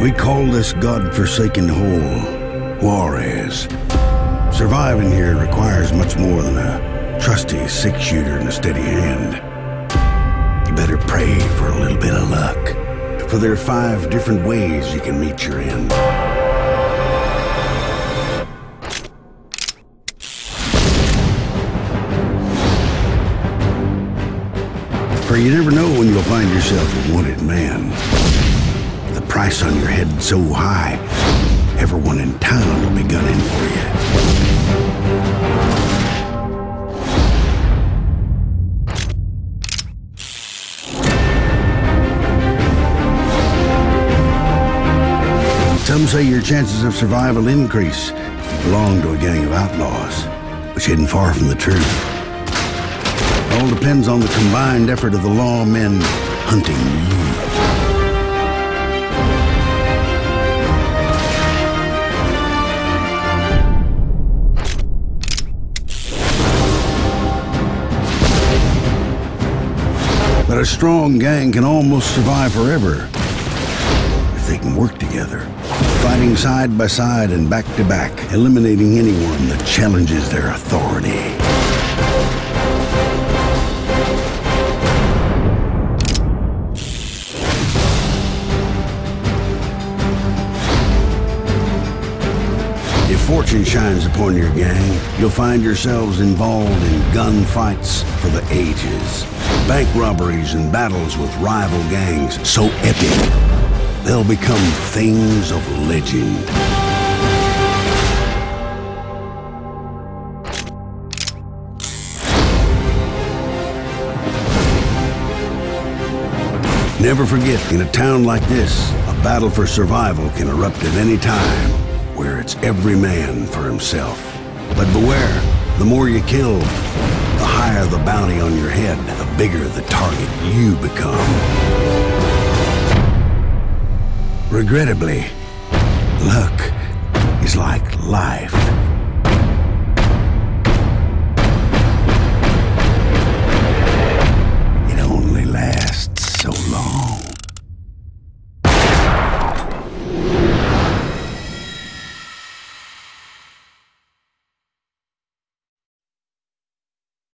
We call this god-forsaken hole Juarez. Surviving here requires much more than a trusty six-shooter and a steady hand. You better pray for a little bit of luck, for there are five different ways you can meet your end. For you never know when you'll find yourself a wanted man. Price on your head so high, everyone in town will be gunning for you. Some say your chances of survival increase if you belong to a gang of outlaws, which isn't far from the truth. All depends on the combined effort of the lawmen hunting you. But a strong gang can almost survive forever if they can work together, fighting side by side and back to back, eliminating anyone that challenges their authority. If fortune shines upon your gang, you'll find yourselves involved in gunfights for the ages. Bank robberies and battles with rival gangs so epic, they'll become things of legend. Never forget, in a town like this, a battle for survival can erupt at any time, where it's every man for himself. But beware, the more you kill, the higher the bounty on your head, the bigger the target you become. Regrettably, luck is like life.